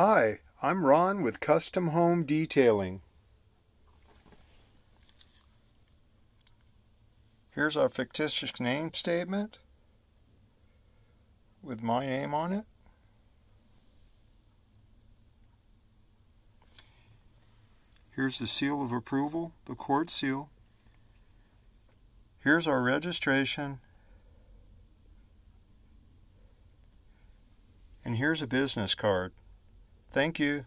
Hi, I'm Ron with Custom Home Detailing. Here's our fictitious name statement with my name on it. Here's the seal of approval, the court seal. Here's our registration. And here's a business card. Thank you.